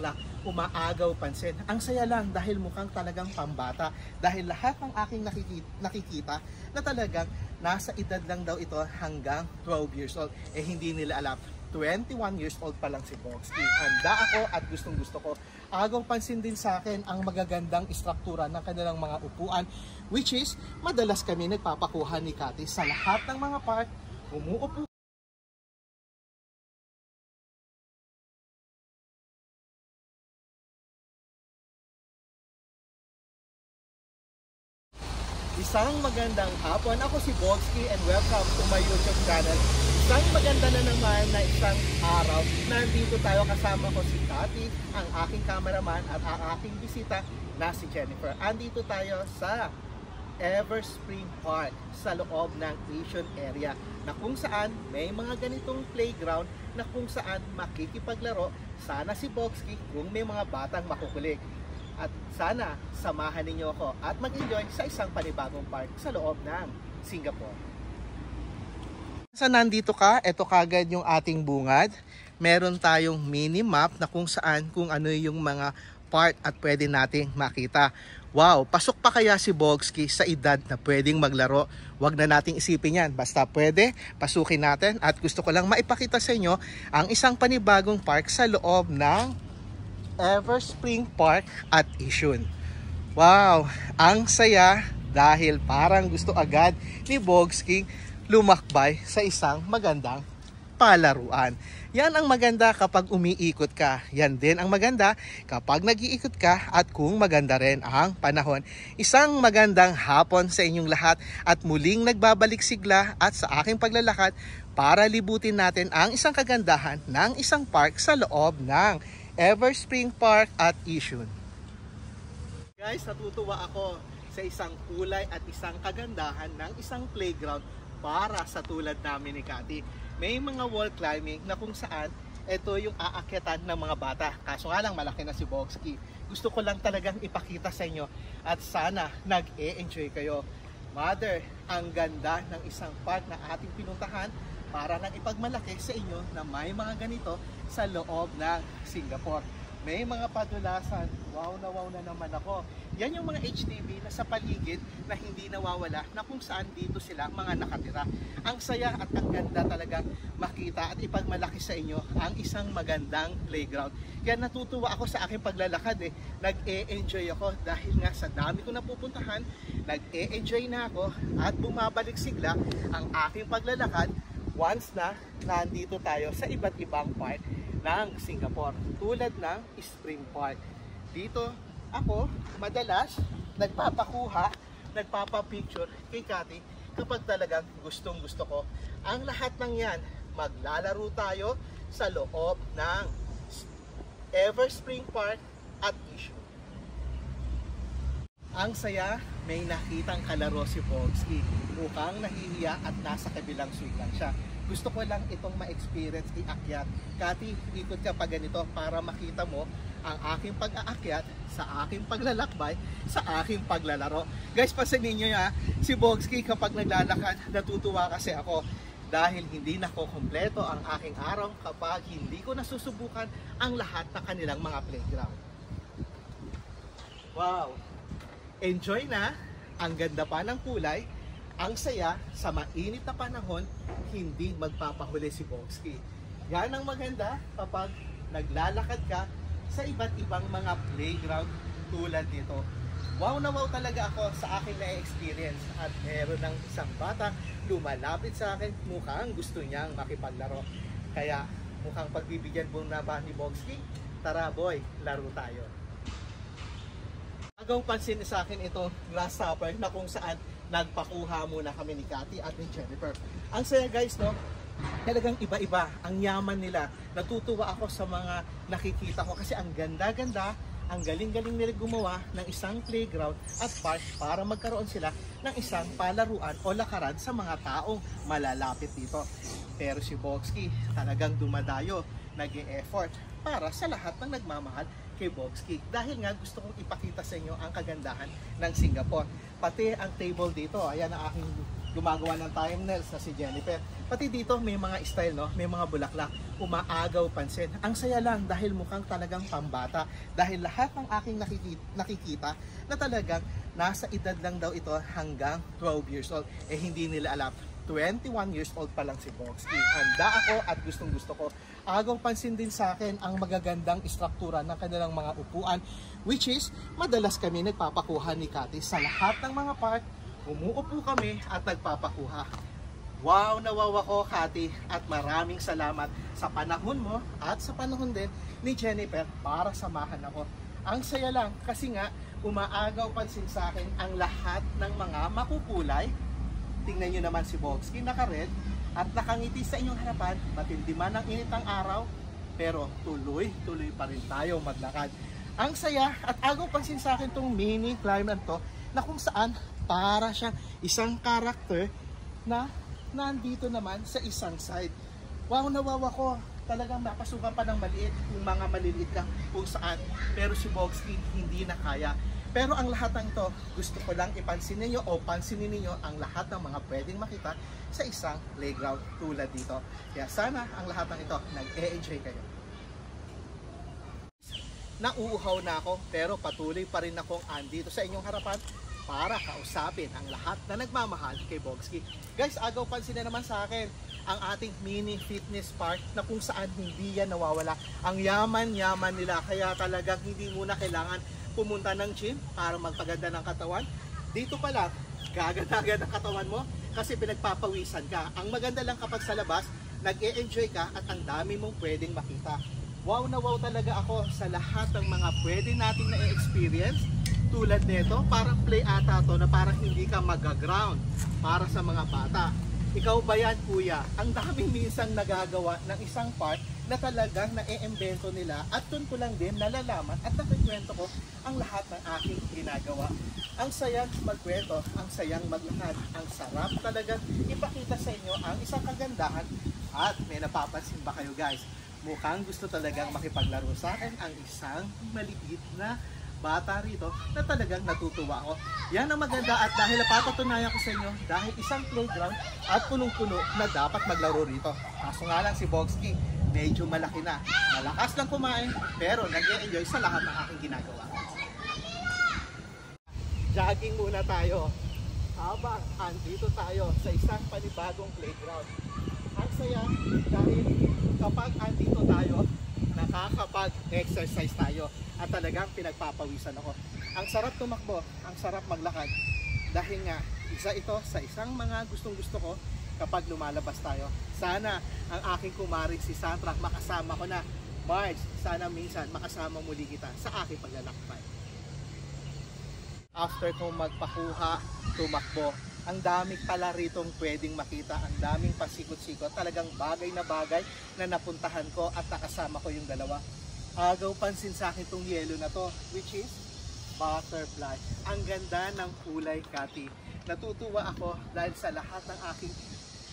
bulaklak, umaagaw pansin. Ang saya lang dahil mukhang talagang pambata. Dahil lahat ng aking nakikita, nakikita na talagang nasa edad lang daw ito hanggang 12 years old. Eh hindi nila alam. 21 years old pa lang si Boxy. Handa ako at gustong gusto ko. Agaw pansin din sa akin ang magagandang istruktura ng kanilang mga upuan which is madalas kami nagpapakuha ni Kati sa lahat ng mga park umuupo Isang magandang hapon. Ako si Bogsky and welcome to my YouTube channel. Isang maganda na naman na isang araw. Nandito tayo kasama ko si Tati, ang aking cameraman at ang aking bisita na si Jennifer. Andito tayo sa Everspring Park sa loob ng Asian area na kung saan may mga ganitong playground na kung saan makikipaglaro sana si Bogsky kung may mga batang makukulik. At sana samahan ninyo ako at mag-enjoy sa isang panibagong park sa loob ng Singapore. Sa nandito ka, ito kagad yung ating bungad. Meron tayong mini map na kung saan kung ano yung mga part at pwede nating makita. Wow, pasok pa kaya si Bogsky sa edad na pwedeng maglaro? Huwag na nating isipin yan. Basta pwede, pasukin natin. At gusto ko lang maipakita sa inyo ang isang panibagong park sa loob ng Everspring Park at Isun. Wow, ang saya dahil parang gusto agad ni Bogsky lumakbay sa isang magandang palaruan. Yan ang maganda kapag umiikot ka. Yan din ang maganda kapag nag-iikot ka at kung maganda rin ang panahon. Isang magandang hapon sa inyong lahat at muling nagbabalik sigla at sa aking paglalakad para libutin natin ang isang kagandahan ng isang park sa loob ng Everspring Park at Isun. Guys, natutuwa ako sa isang kulay at isang kagandahan ng isang playground para sa tulad namin ni Kati. May mga wall climbing na kung saan ito yung aakyatan ng mga bata. Kaso nga lang malaki na si Boxky. Gusto ko lang talagang ipakita sa inyo at sana nag-e-enjoy kayo. Mother, ang ganda ng isang park na ating pinuntahan para nang ipagmalaki sa inyo na may mga ganito sa loob ng Singapore. May mga padulasan. Wow na wow na naman ako. Yan yung mga HDB na sa paligid na hindi nawawala na kung saan dito sila mga nakatira. Ang saya at ang ganda talaga makita at ipagmalaki sa inyo ang isang magandang playground. Kaya natutuwa ako sa aking paglalakad eh. Nag-e-enjoy ako dahil nga sa dami ko napupuntahan, nag-e-enjoy na ako at bumabalik sigla ang aking paglalakad once na nandito tayo sa iba't ibang part ng Singapore tulad ng Spring Park. Dito ako madalas nagpapakuha, nagpapapicture kay Kati kapag talagang gustong gusto ko. Ang lahat ng yan, maglalaro tayo sa loob ng Everspring Park at Issue. Ang saya, may nakitang kalaro si Pogsky. Mukhang nahihiya at nasa kabilang suite lang siya. Gusto ko lang itong ma-experience iakyat. Kati, ikot ka pa ganito para makita mo ang aking pag-aakyat sa aking paglalakbay, sa aking paglalaro. Guys, pasanin nyo ya, si Bogsky kapag naglalakad, natutuwa kasi ako dahil hindi na ko kompleto ang aking araw kapag hindi ko nasusubukan ang lahat ng kanilang mga playground. Wow! enjoy na, ang ganda pa ng kulay, ang saya, sa mainit na panahon, hindi magpapahuli si Bogsky. Yan ang maganda kapag naglalakad ka sa iba't ibang mga playground tulad nito. Wow na wow talaga ako sa akin na experience at meron ng isang bata lumalapit sa akin mukhang gusto niyang makipaglaro. Kaya mukhang pagbibigyan po na ba ni Bogsky? Tara boy, laro tayo. Agaw pansin sa akin ito last supper na kung saan nagpakuha muna kami ni Cathy at ni Jennifer. Ang saya guys no, talagang iba-iba ang yaman nila. Natutuwa ako sa mga nakikita ko kasi ang ganda-ganda, ang galing-galing nila gumawa ng isang playground at park para magkaroon sila ng isang palaruan o lakaran sa mga taong malalapit dito. Pero si Boxky talagang dumadayo, nag effort para sa lahat ng nagmamahal kay Bogsky dahil nga gusto kong ipakita sa inyo ang kagandahan ng Singapore. Pati ang table dito, ayan ang aking gumagawa ng thumbnails na si Jennifer. Pati dito may mga style, no? May mga bulaklak. Umaagaw pansin. Ang saya lang dahil mukhang talagang pambata. Dahil lahat ng aking nakikita, nakikita na talagang nasa edad lang daw ito hanggang 12 years old. Eh hindi nila alam 21 years old pa lang si Boxy. Handa ako at gustong gusto ko. Agaw pansin din sa akin ang magagandang istruktura ng kanilang mga upuan which is madalas kami nagpapakuha ni Kati sa lahat ng mga park. Umuupo kami at nagpapakuha. Wow, nawawa ko Kati at maraming salamat sa panahon mo at sa panahon din ni Jennifer para samahan ako. Ang saya lang kasi nga umaagaw pansin sa akin ang lahat ng mga makukulay tingnan nyo naman si Bogsky, naka-red at nakangiti sa inyong harapan, matindi man ang init ng araw, pero tuloy, tuloy pa rin tayo maglakad. Ang saya at agaw pansin sa akin tong mini climber to na kung saan para siya isang character na nandito naman sa isang side. Wow, nawawa ko. Talagang napasukan pa ng maliit yung mga maliliit lang kung saan. Pero si Bogsky hindi na kaya. Pero ang lahat ng ito, gusto ko lang ipansin ninyo o pansinin ninyo ang lahat ng mga pwedeng makita sa isang playground tulad dito. Kaya sana ang lahat ng ito, nag-e-enjoy kayo. Nauuhaw na ako pero patuloy pa rin akong andito sa inyong harapan para kausapin ang lahat na nagmamahal kay Bogsky. Guys, agaw pansin na naman sa akin ang ating mini fitness park na kung saan hindi yan nawawala. Ang yaman-yaman nila kaya talagang hindi muna kailangan pumunta ng gym para magpaganda ng katawan, dito pala, gaganagan ang katawan mo kasi pinagpapawisan ka. Ang maganda lang kapag sa labas, nag-e-enjoy ka at ang dami mong pwedeng makita. Wow na wow talaga ako sa lahat ng mga pwede nating na-experience tulad nito, parang play ata to na parang hindi ka mag-ground para sa mga bata. Ikaw ba yan kuya? Ang daming minsan nagagawa ng isang part na talagang na-e-embento nila at doon ko lang din nalalaman at nakikwento ko ang lahat ng aking ginagawa. Ang sayang magkwento, ang sayang maglakad, ang sarap talaga ipakita sa inyo ang isang kagandahan at may napapansin ba kayo guys? Mukhang gusto talagang makipaglaro sa akin ang isang maliit na bata rito na talagang natutuwa ako. Yan ang maganda at dahil napapatunayan ko sa inyo dahil isang playground at punong-puno na dapat maglaro rito. Kaso nga lang si Bogsky, medyo malaki na. Malakas lang kumain pero nag-e-enjoy sa lahat ng aking ginagawa. Jogging muna tayo habang andito tayo sa isang panibagong playground. Ang saya dahil kapag andito tayo, nakakapag-exercise tayo at talagang pinagpapawisan ako. Ang sarap tumakbo, ang sarap maglakad dahil nga isa ito sa isang mga gustong gusto ko kapag lumalabas tayo. Sana ang aking kumarin si Sandra makasama ko na. Marge, sana minsan makasama muli kita sa aking paglalakbay. After kong magpakuha, tumakbo, ang daming pala ritong pwedeng makita, ang daming pasikot-sikot, talagang bagay na bagay na napuntahan ko at nakasama ko yung dalawa. Agaw pansin sa akin itong yellow na to, which is butterfly. Ang ganda ng kulay, Kati. Natutuwa ako dahil sa lahat ng aking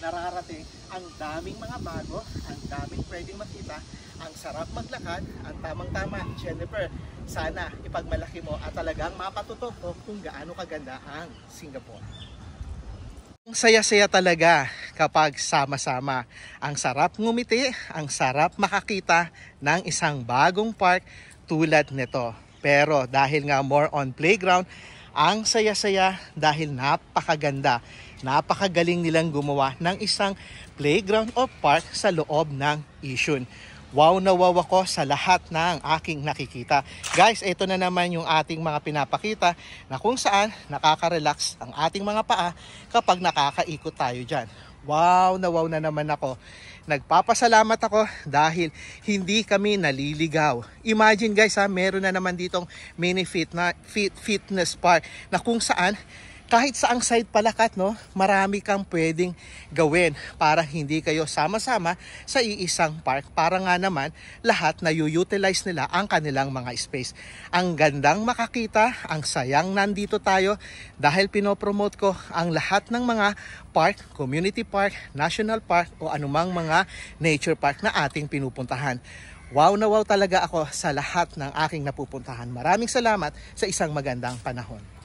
nararating, ang daming mga bago, ang daming pwedeng makita, ang sarap maglakad, ang tamang-tama, Jennifer, sana ipagmalaki mo at talagang mapatutok ko kung gaano kaganda ang Singapore. Ang saya-saya talaga kapag sama-sama. Ang sarap ngumiti, ang sarap makakita ng isang bagong park tulad nito. Pero dahil nga more on playground, ang saya-saya dahil napakaganda napakagaling nilang gumawa ng isang playground or park sa loob ng Isun. Wow na wow ako sa lahat ng aking nakikita. Guys, ito na naman yung ating mga pinapakita na kung saan nakaka-relax ang ating mga paa kapag nakakaikot tayo dyan. Wow na wow na naman ako. Nagpapasalamat ako dahil hindi kami naliligaw. Imagine guys ha, meron na naman ditong mini fit fit, fitness park na kung saan kahit sa ang side palakat, no, marami kang pwedeng gawin para hindi kayo sama-sama sa iisang park. Para nga naman, lahat na utilize nila ang kanilang mga space. Ang gandang makakita, ang sayang nandito tayo dahil pinopromote ko ang lahat ng mga park, community park, national park o anumang mga nature park na ating pinupuntahan. Wow na wow talaga ako sa lahat ng aking napupuntahan. Maraming salamat sa isang magandang panahon.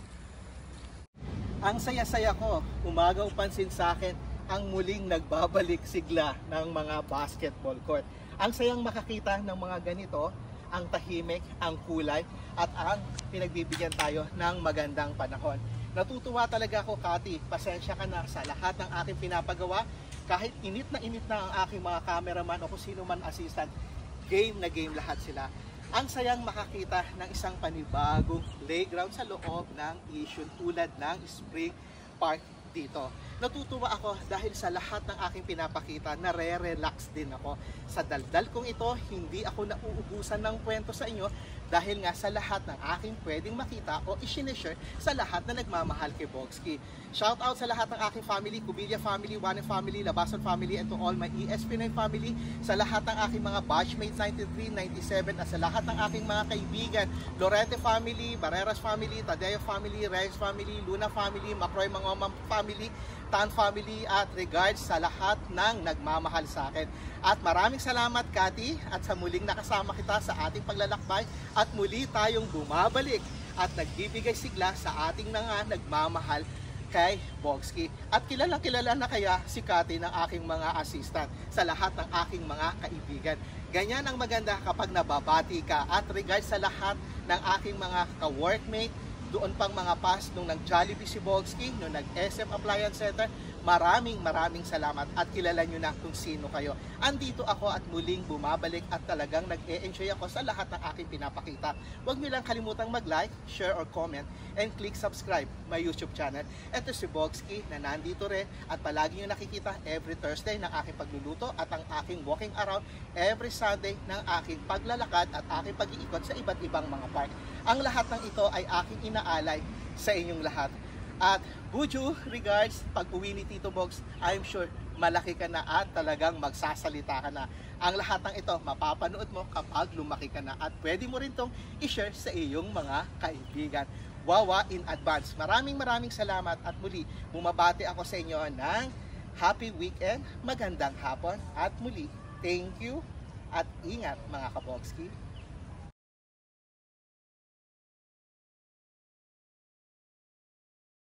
Ang saya-saya ko, umaga upansin sa akin ang muling nagbabalik sigla ng mga basketball court. Ang sayang makakita ng mga ganito, ang tahimik, ang kulay, at ang pinagbibigyan tayo ng magandang panahon. Natutuwa talaga ako, Kati. Pasensya ka na sa lahat ng aking pinapagawa. Kahit init na init na ang aking mga cameraman o kung sino man assistant, game na game lahat sila. Ang sayang makakita ng isang panibagong playground sa loob ng issue tulad ng Spring Park dito. Natutuwa ako dahil sa lahat ng aking pinapakita, nare-relax din ako. Sa daldal kong ito, hindi ako nauubusan ng kwento sa inyo dahil nga sa lahat ng aking pwedeng makita o isineshare sa lahat na nagmamahal kay Bogsky. Shout out sa lahat ng aking family, Kubilya family, One family, Labason family, and to all my ESP9 family, sa lahat ng aking mga batchmates 93, 97, at sa lahat ng aking mga kaibigan, Lorete family, Barreras family, Tadeo family, Reyes family, Luna family, Macroy Mangomam family, Tan family at regards sa lahat ng nagmamahal sa akin. At maraming salamat Kati at sa muling nakasama kita sa ating paglalakbay at muli tayong bumabalik at nagbibigay sigla sa ating mga nagmamahal kay Bogsky. At kilalang kilala na kaya si Kati ng aking mga assistant sa lahat ng aking mga kaibigan. Ganyan ang maganda kapag nababati ka at regards sa lahat ng aking mga ka-workmate, doon pang mga past nung nag-Jollibee si Bogsky, nung nag-SM Appliance Center, maraming maraming salamat at kilala nyo na kung sino kayo. Andito ako at muling bumabalik at talagang nag-e-enjoy ako sa lahat ng aking pinapakita. Huwag nyo lang kalimutang mag-like, share or comment and click subscribe my YouTube channel. Ito si Bogsky na nandito rin at palagi nyo nakikita every Thursday ng aking pagluluto at ang aking walking around every Sunday ng aking paglalakad at aking pag-iikot sa iba't ibang mga park. Ang lahat ng ito ay aking inaalay sa inyong lahat. At Buju, regards, pag uwi ni Tito Bogs, I'm sure malaki ka na at talagang magsasalita ka na. Ang lahat ng ito, mapapanood mo kapag lumaki ka na at pwede mo rin tong i-share sa iyong mga kaibigan. Wawa in advance. Maraming maraming salamat at muli, bumabati ako sa inyo ng happy weekend, magandang hapon at muli, thank you at ingat mga kabogski.